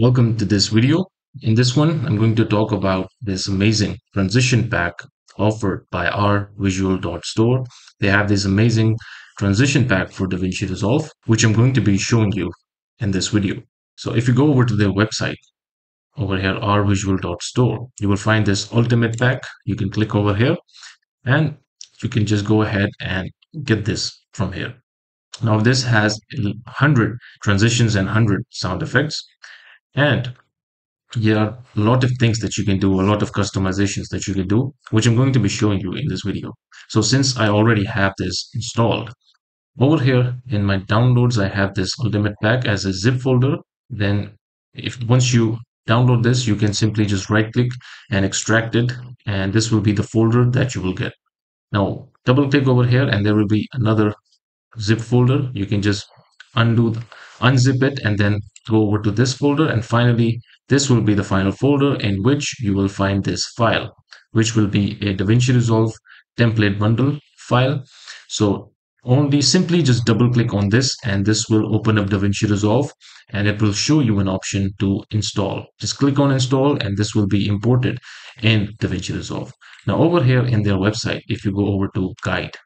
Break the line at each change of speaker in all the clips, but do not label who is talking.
Welcome to this video. In this one, I'm going to talk about this amazing transition pack offered by rvisual.store. They have this amazing transition pack for DaVinci Resolve, which I'm going to be showing you in this video. So if you go over to their website, over here, rvisual.store, you will find this ultimate pack. You can click over here and you can just go ahead and get this from here. Now this has 100 transitions and 100 sound effects and there are a lot of things that you can do, a lot of customizations that you can do, which I'm going to be showing you in this video. So since I already have this installed, over here in my downloads, I have this ultimate pack as a zip folder. Then if once you download this, you can simply just right click and extract it. And this will be the folder that you will get. Now double click over here and there will be another zip folder. You can just undo, unzip it and then go over to this folder and finally this will be the final folder in which you will find this file which will be a DaVinci Resolve template bundle file. So only simply just double click on this and this will open up DaVinci Resolve and it will show you an option to install. Just click on install and this will be imported in DaVinci Resolve. Now over here in their website if you go over to guide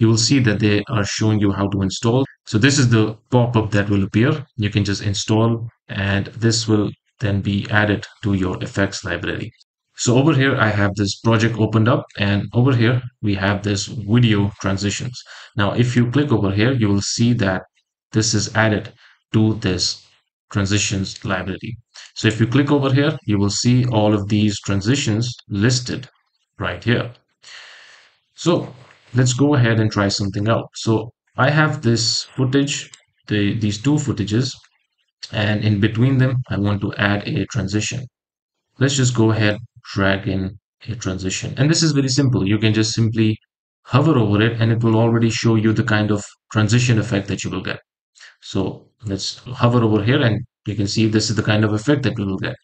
you will see that they are showing you how to install. So this is the pop-up that will appear. You can just install and this will then be added to your effects library. So over here, I have this project opened up and over here, we have this video transitions. Now, if you click over here, you will see that this is added to this transitions library. So if you click over here, you will see all of these transitions listed right here. So let's go ahead and try something out. So I have this footage, the, these two footages, and in between them, I want to add a transition. Let's just go ahead, drag in a transition. And this is very simple. You can just simply hover over it and it will already show you the kind of transition effect that you will get. So let's hover over here and you can see this is the kind of effect that we will get.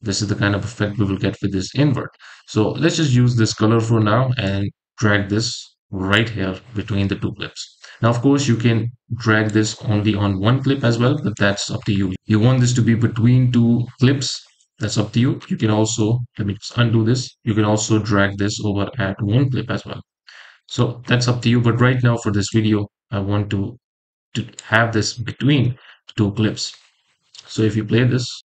This is the kind of effect we will get with this invert. So let's just use this color for now and drag this right here between the two clips. Now, of course, you can drag this only on one clip as well, but that's up to you. You want this to be between two clips, that's up to you. You can also, let me just undo this. You can also drag this over at one clip as well. So that's up to you. But right now for this video, I want to, to have this between two clips. So if you play this,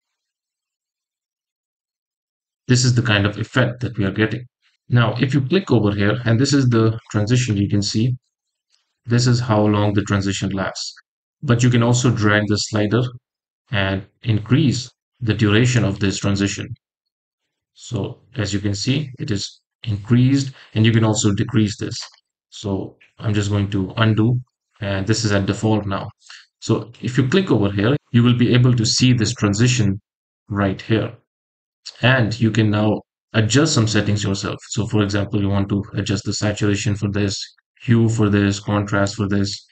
this is the kind of effect that we are getting. Now, if you click over here, and this is the transition you can see, this is how long the transition lasts. But you can also drag the slider and increase the duration of this transition. So as you can see, it is increased and you can also decrease this. So I'm just going to undo and this is at default now. So if you click over here, you will be able to see this transition right here. And you can now adjust some settings yourself. So for example, you want to adjust the saturation for this, hue for this, contrast for this.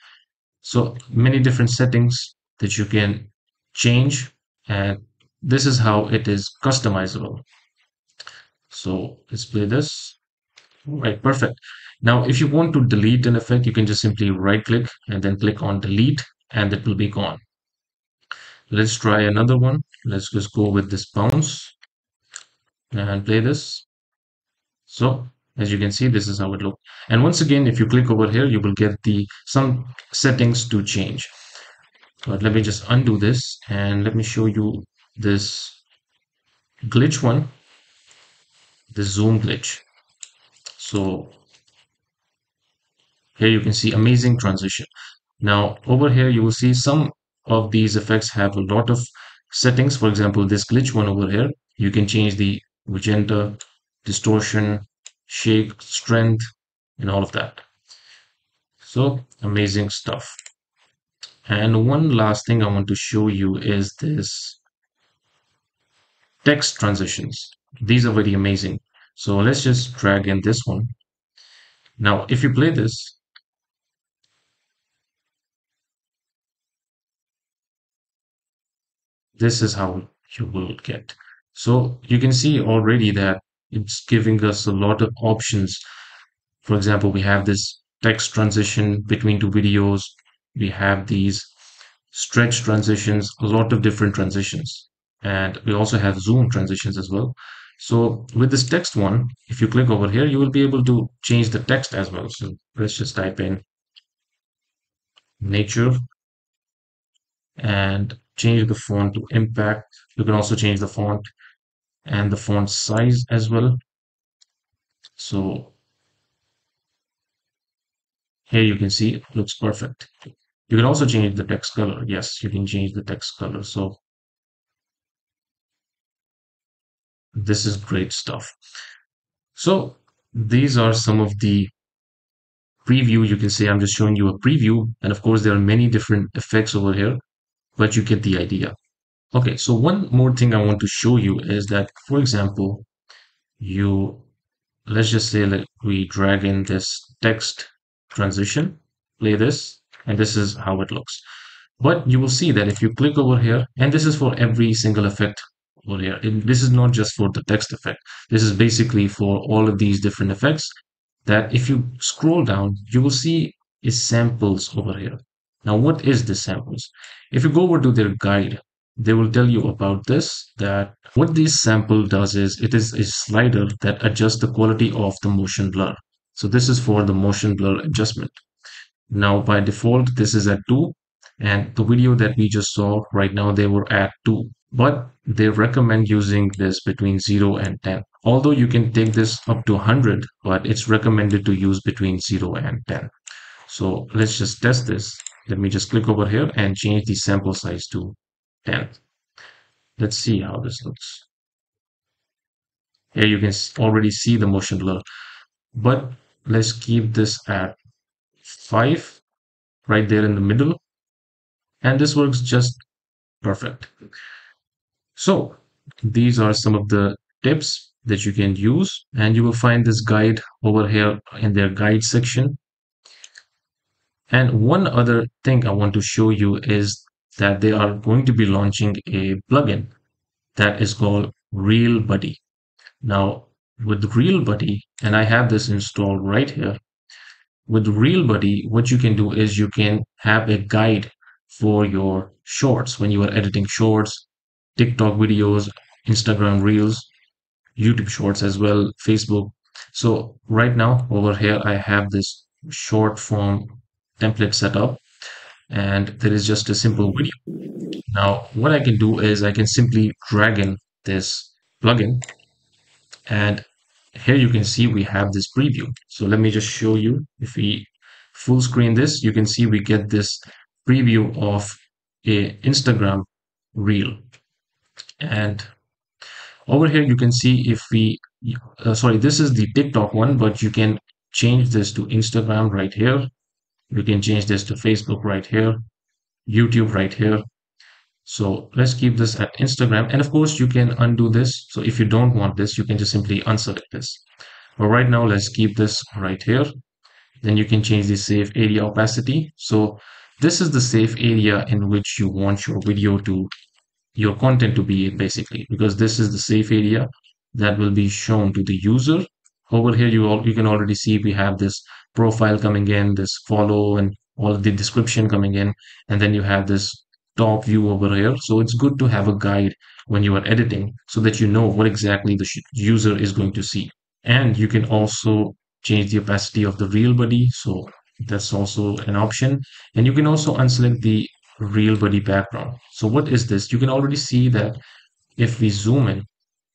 So many different settings that you can change and this is how it is customizable. So let's play this. Right, perfect. Now, if you want to delete an effect, you can just simply right click and then click on delete and it will be gone. Let's try another one. Let's just go with this bounce and play this. So as you can see, this is how it looks. And once again, if you click over here, you will get the some settings to change. But let me just undo this and let me show you this glitch one, the zoom glitch. So here you can see amazing transition. Now over here, you will see some of these effects have a lot of settings. For example, this glitch one over here, you can change the magenta, distortion, shake, strength, and all of that. So amazing stuff. And one last thing I want to show you is this text transitions. These are very amazing. So let's just drag in this one. Now, if you play this, this is how you will get. So you can see already that it's giving us a lot of options. For example, we have this text transition between two videos. We have these stretch transitions, a lot of different transitions. and we also have zoom transitions as well. So with this text one, if you click over here, you will be able to change the text as well. So let's just type in nature and change the font to impact. You can also change the font and the font size as well. So here you can see it looks perfect. You can also change the text color. Yes, you can change the text color. So this is great stuff. So these are some of the preview. You can say I'm just showing you a preview. And of course, there are many different effects over here, but you get the idea. Okay, so one more thing I want to show you is that, for example, you let's just say that we drag in this text transition, play this, and this is how it looks. But you will see that if you click over here, and this is for every single effect over here, and this is not just for the text effect. This is basically for all of these different effects that if you scroll down, you will see is samples over here. Now, what is the samples? If you go over to their guide, they will tell you about this, that what this sample does is it is a slider that adjusts the quality of the motion blur. So this is for the motion blur adjustment. Now, by default, this is at 2 and the video that we just saw right now, they were at 2, but they recommend using this between 0 and 10. Although you can take this up to 100, but it's recommended to use between 0 and 10. So let's just test this. Let me just click over here and change the sample size to 10. Let's see how this looks. Here you can already see the motion blur, but let's keep this at 5 right there in the middle and this works just perfect. So these are some of the tips that you can use and you will find this guide over here in their guide section. And one other thing I want to show you is that they are going to be launching a plugin that is called Reel Buddy. Now with Reel Buddy, and I have this installed right here, with Reel Buddy, what you can do is you can have a guide for your shorts when you are editing shorts, TikTok videos, Instagram Reels, YouTube Shorts as well, Facebook. So right now over here, I have this short form template set up and there is just a simple video. Now, what I can do is I can simply drag in this plugin and here you can see we have this preview. So let me just show you if we full screen this, you can see we get this preview of a Instagram reel. And over here, you can see if we, uh, sorry, this is the TikTok one, but you can change this to Instagram right here. You can change this to Facebook right here, YouTube right here. So let's keep this at Instagram. And of course, you can undo this. So if you don't want this, you can just simply unselect this. But right now, let's keep this right here. Then you can change the safe area opacity. So this is the safe area in which you want your video to, your content to be basically, because this is the safe area that will be shown to the user. Over here, you all you can already see we have this profile coming in, this follow and all the description coming in, and then you have this top view over here. So it's good to have a guide when you are editing so that you know what exactly the user is going to see. And you can also change the opacity of the Reel Buddy So that's also an option. And you can also unselect the Reel Buddy background. So what is this? You can already see that if we zoom in,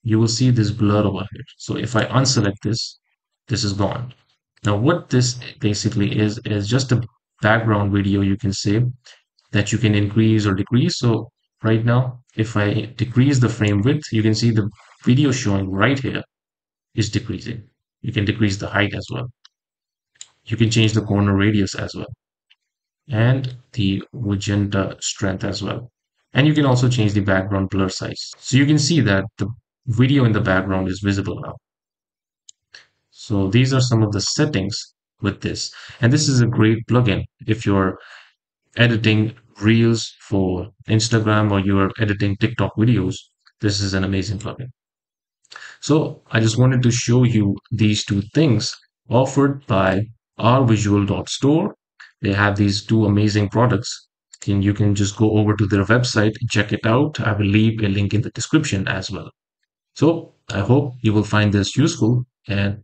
you will see this blur over here. So if I unselect this, this is gone. Now what this basically is, is just a background video you can say that you can increase or decrease. So right now, if I decrease the frame width, you can see the video showing right here is decreasing. You can decrease the height as well. You can change the corner radius as well and the magenta strength as well. And you can also change the background blur size. So you can see that the video in the background is visible now. So these are some of the settings with this. And this is a great plugin if you're editing reels for Instagram or you're editing TikTok videos. This is an amazing plugin. So I just wanted to show you these two things offered by rvisual.store. They have these two amazing products can you can just go over to their website, check it out. I will leave a link in the description as well. So I hope you will find this useful and